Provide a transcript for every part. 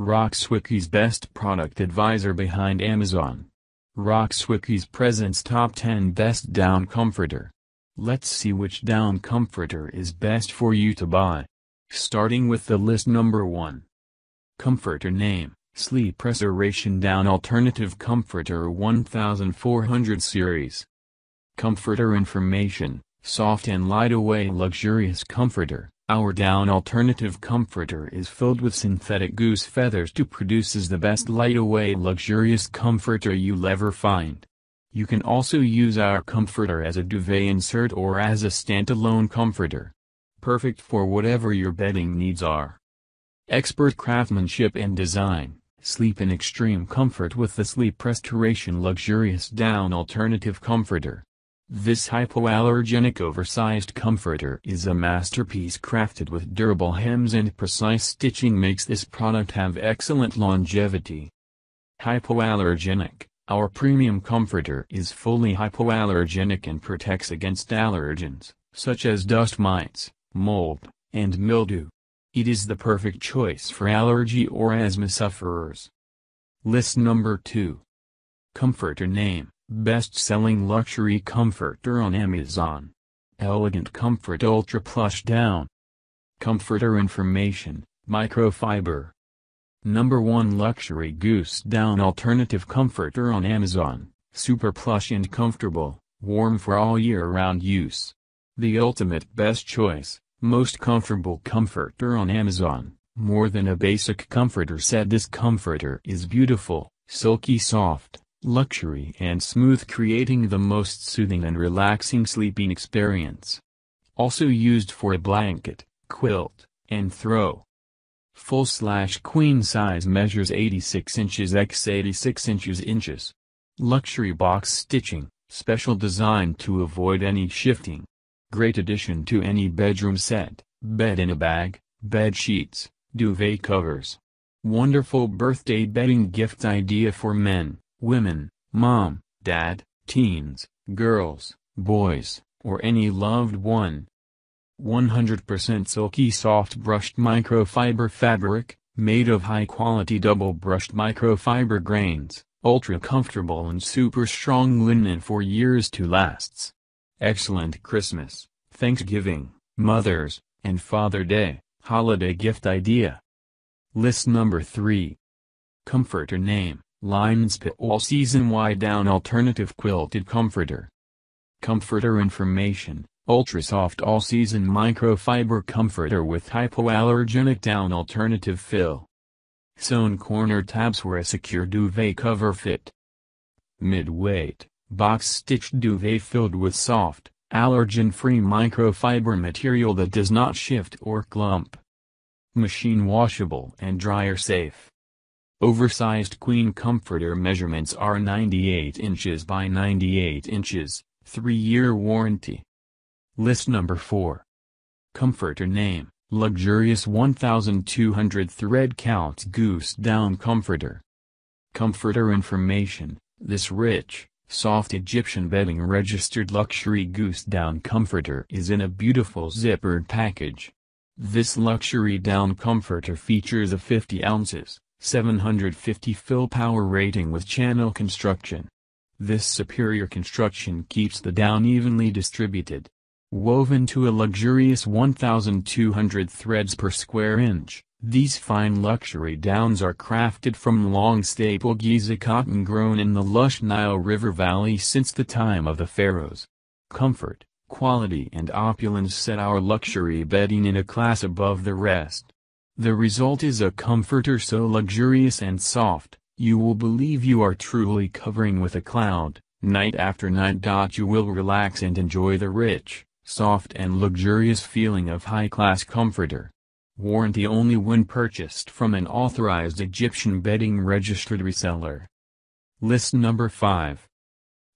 Rockswicky's best product advisor behind Amazon. Rockswicky's presents top 10 best down comforter. Let's see which down comforter is best for you to buy. Starting with the list number 1. Comforter name, Sleep Restoration Down Alternative Comforter 1400 Series. Comforter information, soft and light away luxurious comforter. Our down alternative comforter is filled with synthetic goose feathers to produces the best light-away luxurious comforter you'll ever find. You can also use our comforter as a duvet insert or as a standalone comforter. Perfect for whatever your bedding needs are. Expert craftsmanship and design, sleep in extreme comfort with the Sleep Restoration Luxurious Down Alternative Comforter. This hypoallergenic oversized comforter is a masterpiece crafted with durable hems and precise stitching makes this product have excellent longevity. Hypoallergenic, our premium comforter is fully hypoallergenic and protects against allergens, such as dust mites, mold, and mildew. It is the perfect choice for allergy or asthma sufferers. List number 2. Comforter name Best-selling luxury comforter on Amazon. Elegant Comfort Ultra Plush Down. Comforter information, microfiber. Number 1 Luxury Goose Down Alternative Comforter on Amazon, super plush and comfortable, warm for all year-round use. The ultimate best choice, most comfortable comforter on Amazon, more than a basic comforter set this comforter is beautiful, silky soft, luxury and smooth creating the most soothing and relaxing sleeping experience. Also used for a blanket, quilt, and throw. Full slash queen size measures 86 inches x 86 inches inches. Luxury box stitching, special design to avoid any shifting. Great addition to any bedroom set, bed in a bag, bed sheets, duvet covers. Wonderful birthday bedding gift idea for men women, mom, dad, teens, girls, boys, or any loved one. 100% silky soft brushed microfiber fabric, made of high-quality double-brushed microfiber grains, ultra-comfortable and super strong linen for years to lasts. Excellent Christmas, Thanksgiving, Mother's, and Father Day, holiday gift idea. List number 3. Comforter name Linenspa All-Season Wide-Down Alternative Quilted Comforter. Comforter information, Ultra-Soft All-Season Microfiber Comforter with Hypoallergenic Down Alternative Fill. Sewn corner tabs for a secure duvet cover fit. Mid-weight, box-stitched duvet filled with soft, allergen-free microfiber material that does not shift or clump. Machine washable and dryer safe. Oversized queen comforter measurements are 98 inches by 98 inches, 3-year warranty. List number 4. Comforter name, Luxurious 1200 thread count Goose Down Comforter. Comforter information, this rich, soft Egyptian bedding registered luxury goose down comforter is in a beautiful zippered package. This luxury down comforter features a 50 ounces, 750 fill power rating with channel construction. This superior construction keeps the down evenly distributed. Woven to a luxurious 1,200 threads per square inch, these fine luxury downs are crafted from long staple Giza cotton grown in the lush Nile River Valley since the time of the pharaohs. Comfort, quality and opulence set our luxury bedding in a class above the rest. The result is a comforter so luxurious and soft, you will believe you are truly covering with a cloud, night after night. You will relax and enjoy the rich, soft and luxurious feeling of high-class comforter. Warranty only when purchased from an authorized Egyptian bedding registered reseller. List number 5.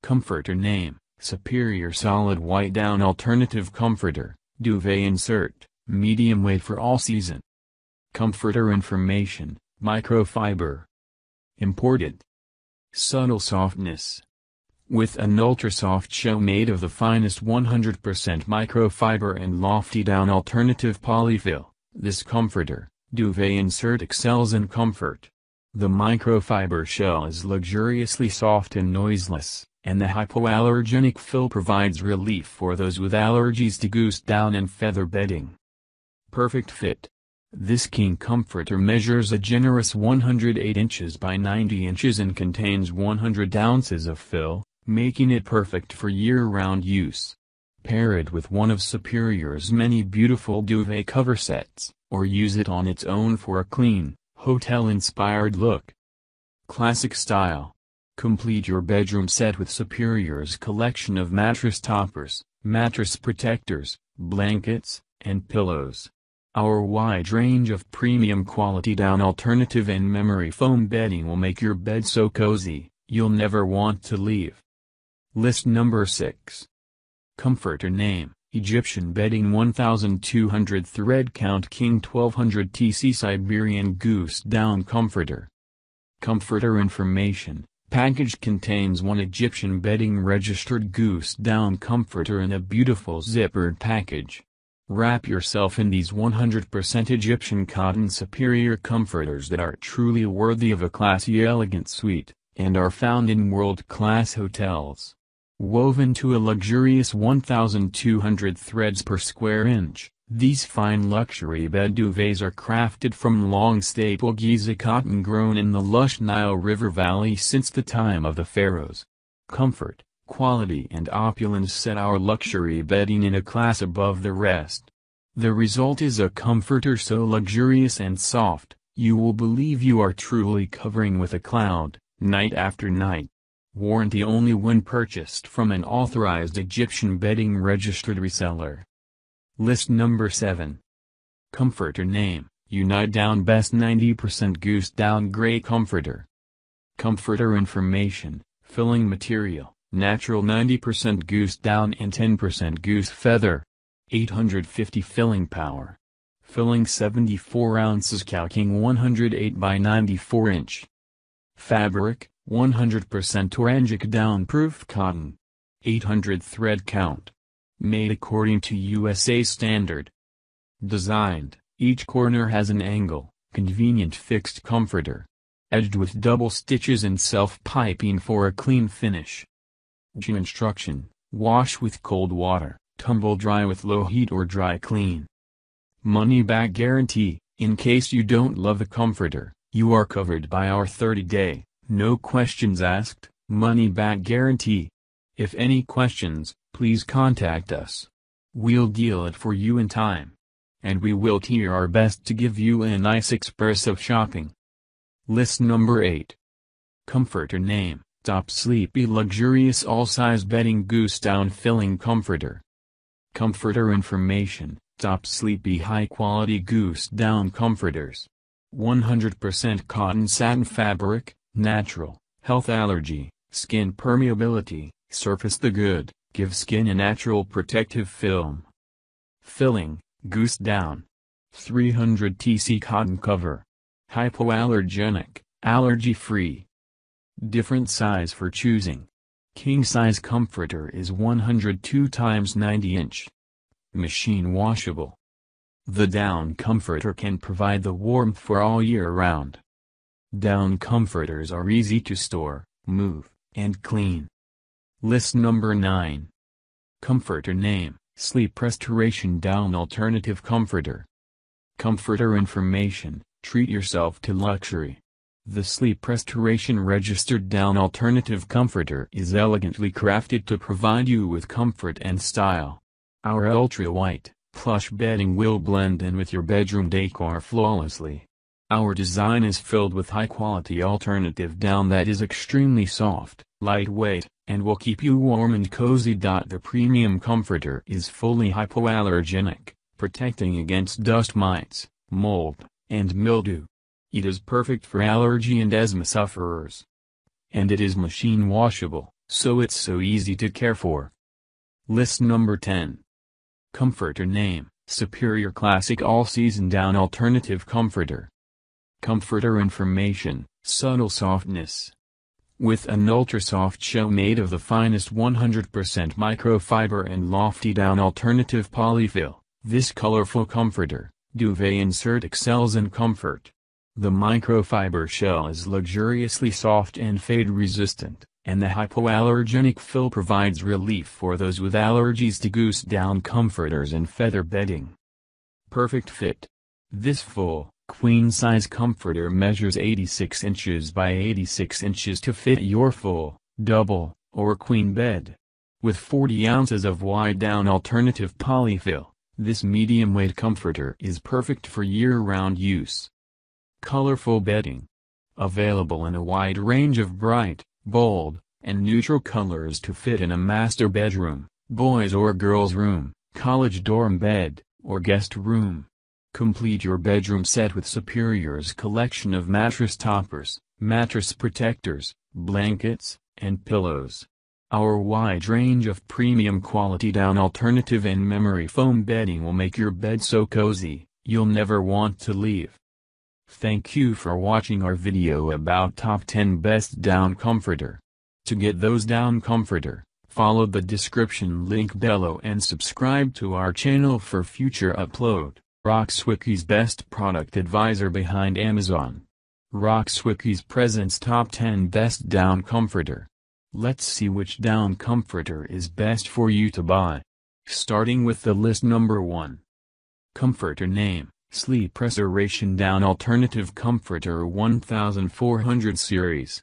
Comforter name, Superior Solid White Down Alternative Comforter, Duvet Insert, medium weight for all season. Comforter information, microfiber. Imported. Subtle softness. With an ultra-soft shell made of the finest 100% microfiber and lofty down alternative polyfill, this comforter, Duvet insert excels in comfort. The microfiber shell is luxuriously soft and noiseless, and the hypoallergenic fill provides relief for those with allergies to goose down and feather bedding. Perfect fit. This king comforter measures a generous 108 inches by 90 inches and contains 100 ounces of fill, making it perfect for year-round use. Pair it with one of Superior's many beautiful duvet cover sets, or use it on its own for a clean, hotel-inspired look. Classic style. Complete your bedroom set with Superior's collection of mattress toppers, mattress protectors, blankets, and pillows. Our wide range of premium quality down alternative and memory foam bedding will make your bed so cozy, you'll never want to leave. List number 6. Comforter name, Egyptian bedding 1200 thread count King 1200 TC Siberian Goose Down Comforter. Comforter information, package contains one Egyptian bedding registered Goose Down Comforter in a beautiful zippered package. Wrap yourself in these 100% Egyptian cotton superior comforters that are truly worthy of a classy elegant suite, and are found in world-class hotels. Woven to a luxurious 1,200 threads per square inch, these fine luxury bed duvets are crafted from long staple Giza cotton grown in the lush Nile River Valley since the time of the pharaohs. Comfort, quality and opulence set our luxury bedding in a class above the rest. The result is a comforter so luxurious and soft, you will believe you are truly covering with a cloud, night after night. Warranty only when purchased from an authorized Egyptian bedding registered reseller. List number 7. Comforter name, Unite Down Best 90% Goose Down Gray Comforter. Comforter information, filling material natural 90% goose down and 10% goose feather. 850 filling power. Filling 74 ounces calking 108 by 94 inch. Fabric, 100% Orangic down-proof cotton. 800 thread count. Made according to USA standard. Designed, each corner has an angle, convenient fixed comforter. Edged with double stitches and self-piping for a clean finish. Instruction, wash with cold water, tumble dry with low heat or dry clean. Money back guarantee, in case you don't love the comforter, you are covered by our 30-day, no questions asked, money back guarantee. If any questions, please contact us. We'll deal it for you in time. And we will tier our best to give you a nice express of shopping. List number 8. Comforter name. Top Sleepy Luxurious All-Size Bedding Goose Down Filling Comforter. Comforter Information, Top Sleepy High Quality Goose Down Comforters. 100% cotton satin fabric, natural, health allergy, skin permeability, surface the good, give skin a natural protective film. Filling, Goose Down. 300 TC cotton cover. Hypoallergenic, allergy-free. Different size for choosing. King size comforter is 102 times 90 inch. Machine washable. The down comforter can provide the warmth for all year round. Down comforters are easy to store, move, and clean. List number 9. Comforter name, Sleep Restoration Down Alternative Comforter. Comforter information, treat yourself to luxury. The Sleep Restoration Registered Down Alternative Comforter is elegantly crafted to provide you with comfort and style. Our ultra-white, plush bedding will blend in with your bedroom decor flawlessly. Our design is filled with high-quality alternative down that is extremely soft, lightweight, and will keep you warm and cozy. The premium comforter is fully hypoallergenic, protecting against dust mites, mold, and mildew. It is perfect for allergy and asthma sufferers. And it is machine washable, so it's so easy to care for. List number 10. Comforter name, Superior Classic All-Season Down Alternative Comforter. Comforter information, subtle softness. With an ultra-soft shell made of the finest 100% microfiber and lofty down alternative polyfill, this colorful comforter, Duvet insert excels in comfort. The microfiber shell is luxuriously soft and fade-resistant, and the hypoallergenic fill provides relief for those with allergies to goose down comforters and feather bedding. Perfect fit. This full, queen-size comforter measures 86 inches by 86 inches to fit your full, double, or queen bed. With 40 ounces of wide down alternative polyfill, this medium-weight comforter is perfect for year-round use. Colorful bedding. Available in a wide range of bright, bold, and neutral colors to fit in a master bedroom, boys or girls room, college dorm bed, or guest room. Complete your bedroom set with Superior's collection of mattress toppers, mattress protectors, blankets, and pillows. Our wide range of premium quality down alternative and memory foam bedding will make your bed so cozy, you'll never want to leave. Thank you for watching our video about top 10 best down comforter. To get those down comforter, follow the description link below and subscribe to our channel for future upload. Rockswicky's best product advisor behind Amazon. Rockswicky's presents top 10 best down comforter. Let's see which down comforter is best for you to buy. Starting with the list number 1. Comforter name, Sleep Restoration Down Alternative Comforter 1400 Series.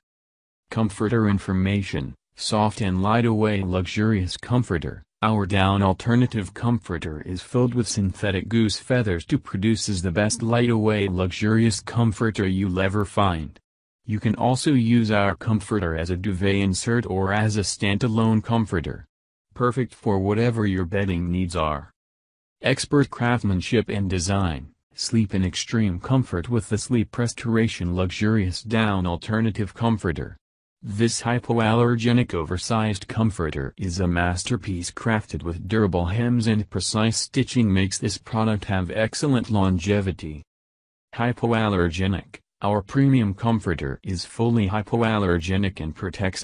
Comforter information, soft and light away luxurious comforter. Our down alternative comforter is filled with synthetic goose feathers to produces the best light away luxurious comforter you'll ever find. You can also use our comforter as a duvet insert or as a standalone comforter. Perfect for whatever your bedding needs are. Expert craftsmanship and design, sleep in extreme comfort with the Sleep Restoration Luxurious Down Alternative Comforter. This hypoallergenic oversized comforter is a masterpiece crafted with durable hems and precise stitching makes this product have excellent longevity. Hypoallergenic our premium comforter is fully hypoallergenic and protects